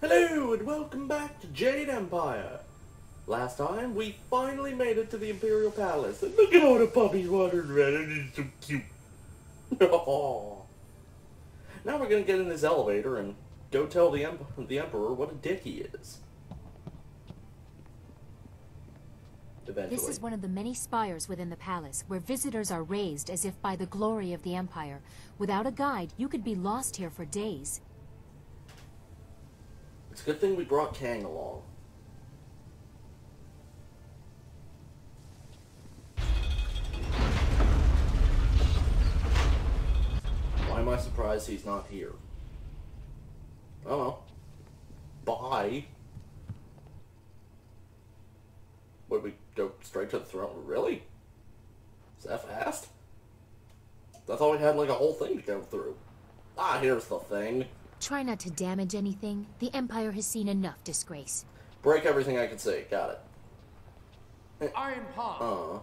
Hello and welcome back to Jade Empire. Last time we finally made it to the Imperial Palace, and look at all the puppies wandering around. It's so cute. Oh. Now we're gonna get in this elevator and go tell the Emp- the Emperor what a dick he is. Eventually. This is one of the many spires within the palace, where visitors are raised as if by the glory of the Empire. Without a guide, you could be lost here for days. It's a good thing we brought Kang along. Why am I surprised he's not here? Oh. Bye. Would we go straight to the throne? Really? Is that fast? I thought we had like a whole thing to go through. Ah, here's the thing. Try not to damage anything. The Empire has seen enough disgrace. Break everything I can see. Got it. Iron Palm. Uh.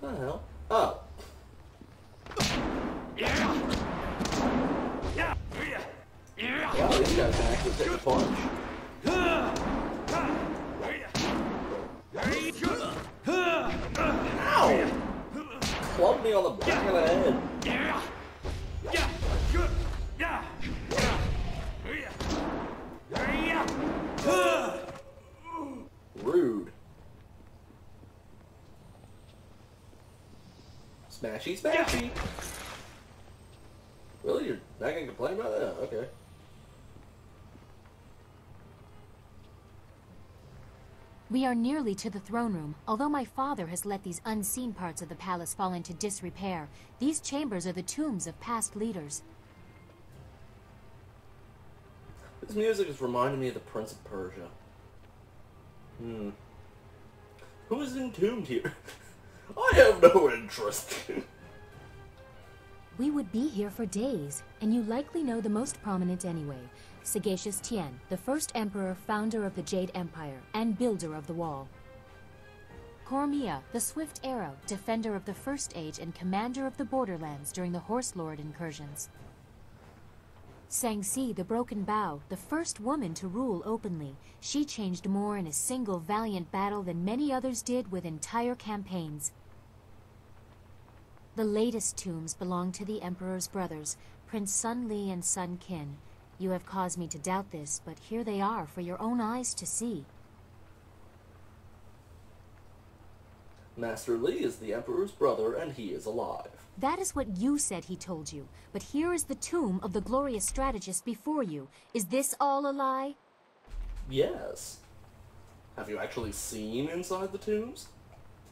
What the hell? Oh. Yeah. Yeah. Yeah. Wow, these guys can actually take a punch. Ow! Clubbed me on the back of the head. Yeah. Yeah. Yeah. Yeah. Rude. Smashy, smashy. Really? You're not gonna complain about that? Okay. We are nearly to the throne room. Although my father has let these unseen parts of the palace fall into disrepair, these chambers are the tombs of past leaders. This music is reminding me of the Prince of Persia. Hmm. Who is entombed here? I have no interest. We would be here for days, and you likely know the most prominent anyway. Sagacious Tien, the first emperor, founder of the Jade Empire, and builder of the Wall. Cormia, the Swift Arrow, defender of the First Age and commander of the Borderlands during the Horse Lord incursions. Sangsi, the Broken Bow, the first woman to rule openly. She changed more in a single valiant battle than many others did with entire campaigns. The latest tombs belong to the Emperor's brothers, Prince Sun Li and Sun Kin. You have caused me to doubt this, but here they are for your own eyes to see. Master Li is the Emperor's brother, and he is alive. That is what you said he told you, but here is the tomb of the glorious strategist before you. Is this all a lie? Yes. Have you actually seen inside the tombs?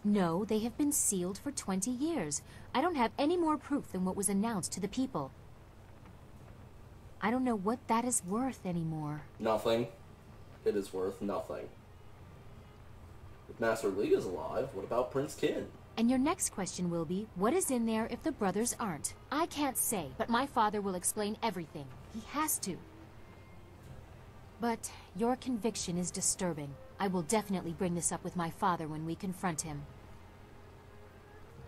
No, they have been sealed for 20 years. I don't have any more proof than what was announced to the people. I don't know what that is worth anymore. Nothing. It is worth nothing. If Master Li is alive, what about Prince Kin? And your next question will be, what is in there if the brothers aren't? I can't say, but my father will explain everything. He has to. But your conviction is disturbing. I will definitely bring this up with my father when we confront him.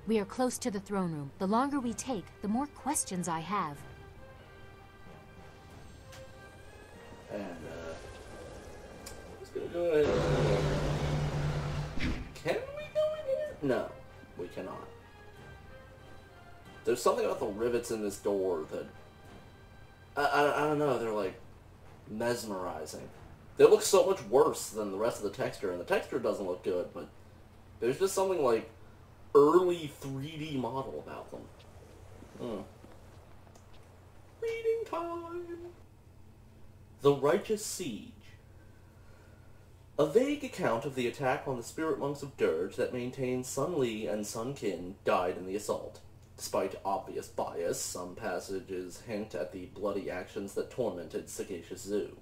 We are close to the throne room. The longer we take, the more questions I have. And, uh... I'm just gonna go ahead and... Can we go in here? No, we cannot. There's something about the rivets in this door that... I, I, I don't know, they're like mesmerizing. They look so much worse than the rest of the texture, and the texture doesn't look good, but there's just something like early 3D model about them. Hmm. Reading time! The Righteous Siege. A vague account of the attack on the spirit monks of Dirge that maintains Sun Li and Sun Kin died in the assault. Despite obvious bias, some passages hint at the bloody actions that tormented Sagacious Zu.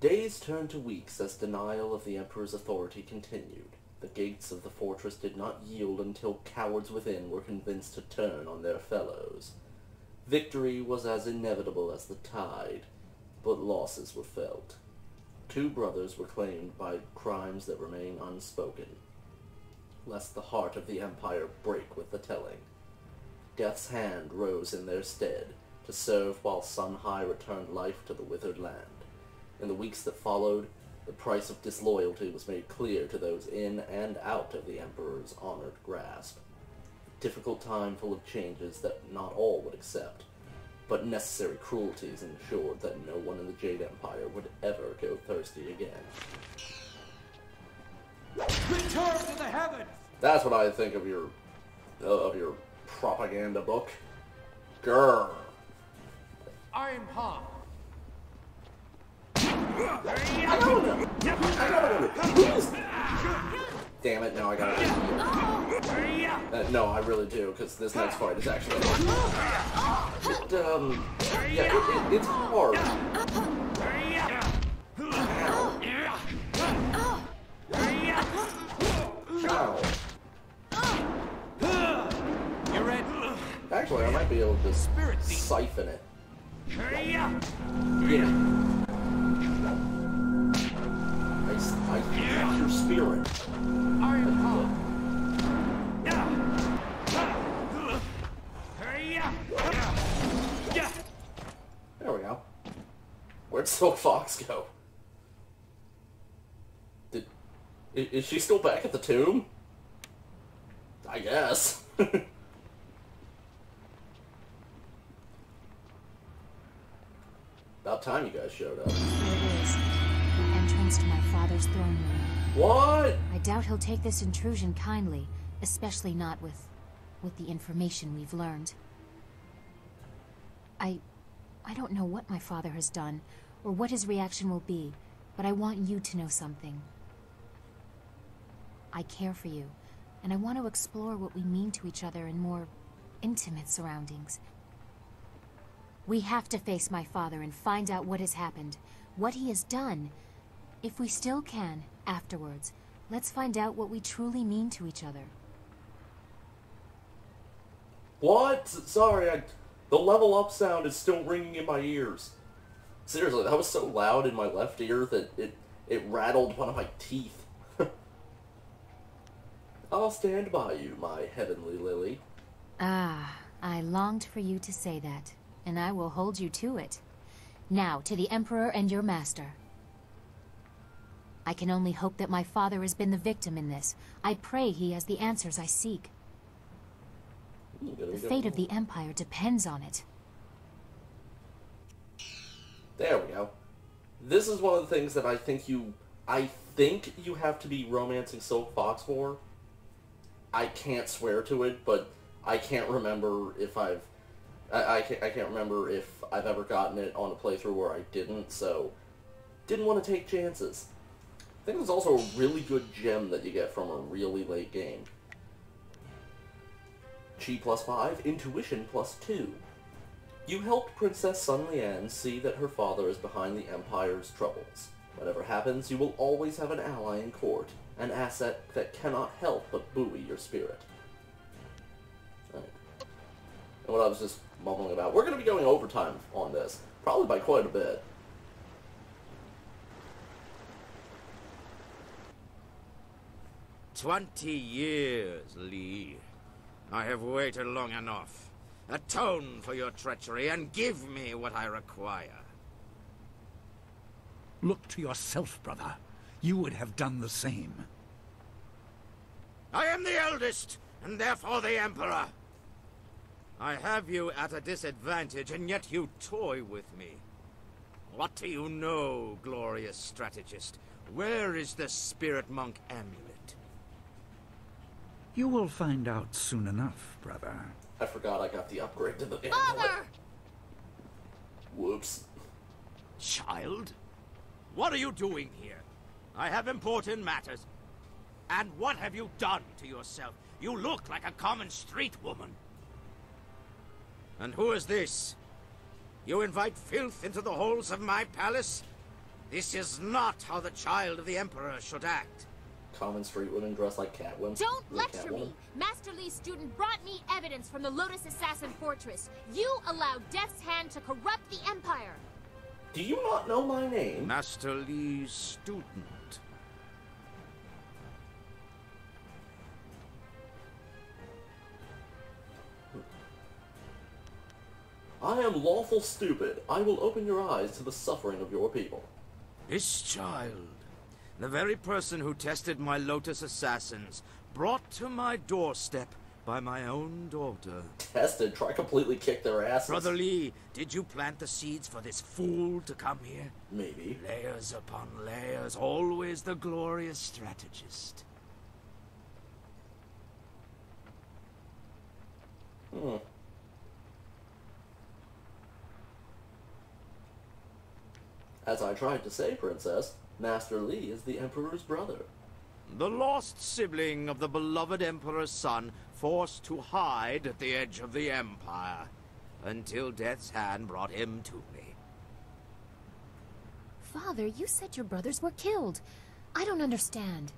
Days turned to weeks as denial of the Emperor's authority continued. The gates of the fortress did not yield until cowards within were convinced to turn on their fellows. Victory was as inevitable as the tide, but losses were felt. Two brothers were claimed by crimes that remain unspoken, lest the heart of the Empire break with the telling. Death's hand rose in their stead, to serve while Sun Hai returned life to the withered land. In the weeks that followed, the price of disloyalty was made clear to those in and out of the Emperor's honored grasp. A difficult time full of changes that not all would accept, but necessary cruelties ensured that no one in the Jade Empire would ever go thirsty again. Return to the heavens! That's what I think of your uh, of your propaganda book. Grr. Iron Palm! I know him. I know him. Damn it! No, I got it. Uh, no, I really do, because this next fight is actually. It, um, yeah, it, it, it's hard. Ow. Ready? Actually, I might be able to siphon it. Yeah. I, I your spirit. Where'd Silk Fox go? Did is she still back at the tomb? I guess. About time you guys showed up. Here it is. The entrance to my father's throne room. What? I doubt he'll take this intrusion kindly, especially not with with the information we've learned. I I don't know what my father has done or what his reaction will be, but I want you to know something. I care for you, and I want to explore what we mean to each other in more intimate surroundings. We have to face my father and find out what has happened, what he has done. If we still can, afterwards, let's find out what we truly mean to each other. What? Sorry, I, the level up sound is still ringing in my ears. Seriously, that was so loud in my left ear that it, it rattled one of my teeth. I'll stand by you, my heavenly lily. Ah, I longed for you to say that, and I will hold you to it. Now, to the Emperor and your master. I can only hope that my father has been the victim in this. I pray he has the answers I seek. The fate of the Empire depends on it. There we go. This is one of the things that I think you, I think you have to be romancing Silk Fox for. I can't swear to it, but I can't remember if I've, I, I, can't, I can't remember if I've ever gotten it on a playthrough where I didn't, so didn't want to take chances. I think there's also a really good gem that you get from a really late game. Chi plus 5, Intuition plus 2. You helped Princess Sun Lian see that her father is behind the Empire's troubles. Whatever happens, you will always have an ally in court, an asset that cannot help but buoy your spirit. Alright. And what I was just mumbling about, we're going to be going overtime on this, probably by quite a bit. Twenty years, Li. I have waited long enough. Atone for your treachery and give me what I require. Look to yourself, brother. You would have done the same. I am the eldest, and therefore the Emperor. I have you at a disadvantage, and yet you toy with me. What do you know, glorious strategist? Where is the Spirit Monk amulet? You will find out soon enough, brother. I forgot I got the upgrade to the Father! Whoops. Child? What are you doing here? I have important matters. And what have you done to yourself? You look like a common street woman. And who is this? You invite filth into the halls of my palace? This is not how the child of the Emperor should act. Common street women dressed like Catwoman. Don't Like lecture Catwoman. me! Master Li's student brought me evidence from the Lotus Assassin Fortress. You allowed Death's Hand to corrupt the Empire. Do you not know my name? Master Li's student. I am lawful stupid. I will open your eyes to the suffering of your people. This child, the very person who tested my Lotus assassins, brought to my doorstep by my own daughter. Tested, try completely kick their asses. Brother Li, did you plant the seeds for this fool to come here? Maybe. Layers upon layers, always the glorious strategist. Hmm. As I tried to say, Princess, Master Li is the Emperor's brother. The lost sibling of the beloved Emperor's son, forced to hide at the edge of the Empire, until Death's Hand brought him to me. Father, you said your brothers were killed. I don't understand.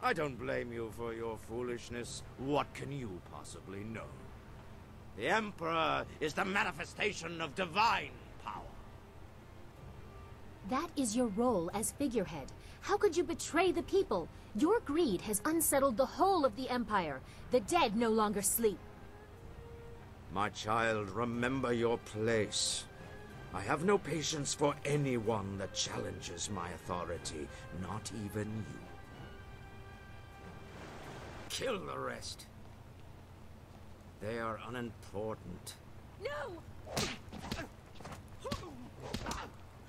I don't blame you for your foolishness. What can you possibly know? The Emperor is the manifestation of divine power. That is your role as figurehead. How could you betray the people? Your greed has unsettled the whole of the Empire. The dead no longer sleep. My child, remember your place. I have no patience for anyone that challenges my authority, not even you. Kill the rest. They are unimportant. No!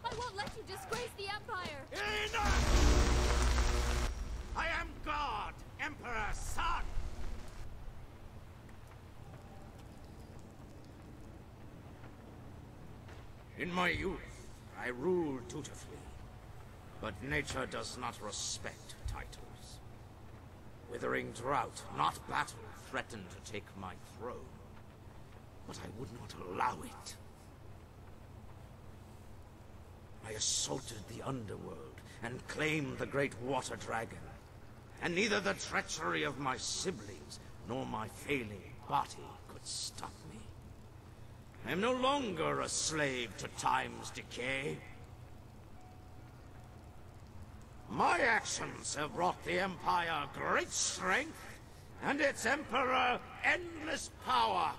I won't let you disgrace the Empire! Enough! I am God, Emperor's son! In my youth, I ruled dutifully. But nature does not respect titles. Withering drought, not battle, threatened to take my throne. But I would not allow it. I assaulted the underworld and claimed the great water dragon. And neither the treachery of my siblings nor my failing body could stop me. I am no longer a slave to time's decay. My actions have brought the Empire great strength, and its Emperor endless power.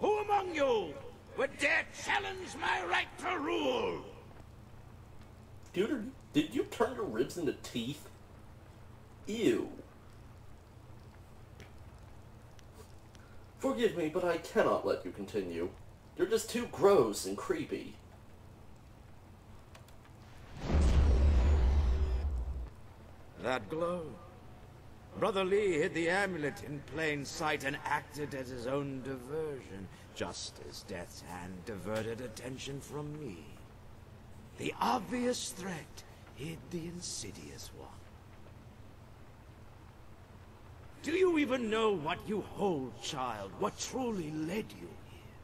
Who among you would dare challenge my right to rule? Dude, did you turn your ribs into teeth? Ew. Forgive me, but I cannot let you continue. You're just too gross and creepy. That glow. Brother Li hid the amulet in plain sight and acted as his own diversion, just as Death's Hand diverted attention from me. The obvious threat hid the insidious one. Do you even know what you hold, child? What truly led you here?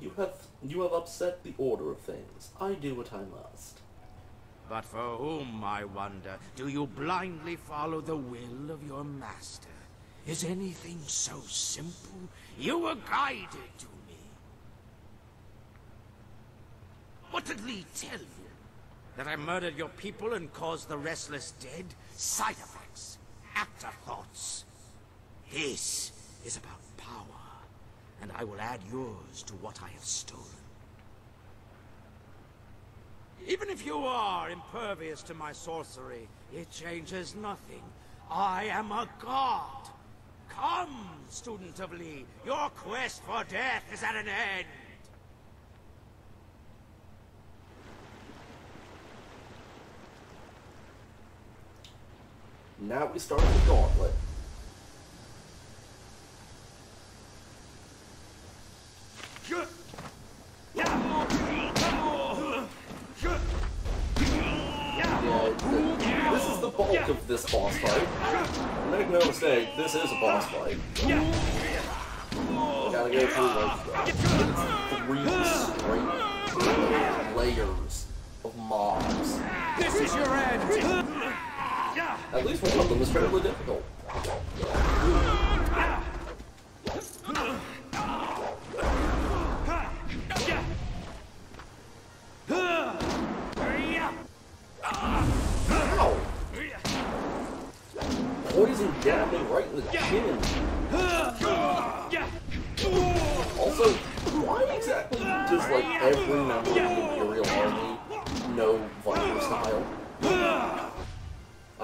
You have you have upset the order of things. I do what I must. But for whom, I wonder, do you blindly follow the will of your master? Is anything so simple? You were guided to me. What did Li tell you? That I murdered your people and caused the restless dead? Side effects. Afterthoughts. This is about power, and I will add yours to what I have stolen. Even if you are impervious to my sorcery, it changes nothing. I am a god. Come, student of Li, your quest for death is at an end. Now we start the gauntlet. Yeah, this is the bulk of this boss fight. Make no mistake, this is a boss fight. Gotta go through like three straight layers of mobs. This is your end! At least one of them is terribly difficult. Poison jabbed right in the chin. Also, why exactly does like every member of the Imperial Army know Viper style?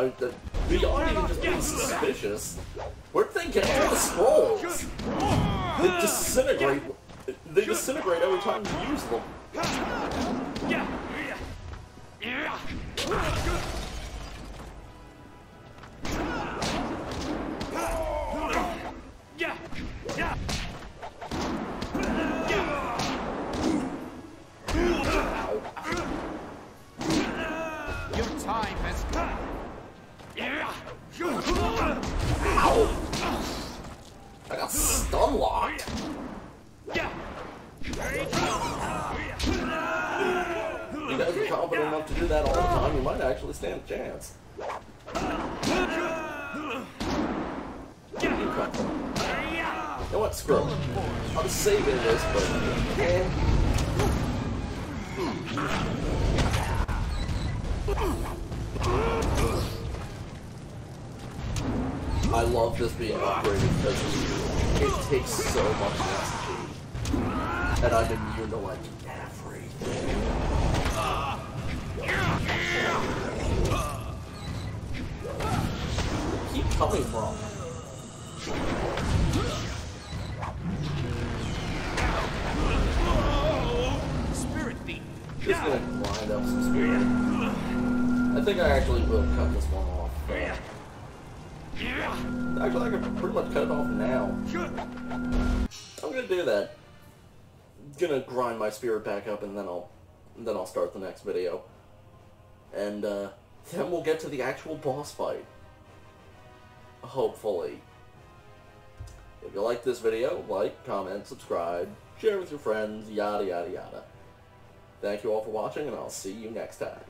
I, the, even just being suspicious, they get all the scrolls? They disintegrate. They disintegrate every time you use them. A. You know what? Screw. I'm saving this, but... eh. I love this being upgraded because it takes so much energy. And I'm immune to like Coming from. Spirit thief. Just gonna grind up some spirit. I think I actually will cut this one off. Actually, I can pretty much cut it off now. I'm gonna do that. Gonna grind my spirit back up, and then I'll, then I'll start the next video. And uh, then we'll get to the actual boss fight. Hopefully. If you like this video, like, comment, subscribe, share with your friends, yada yada yada. Thank you all for watching, and I'll see you next time.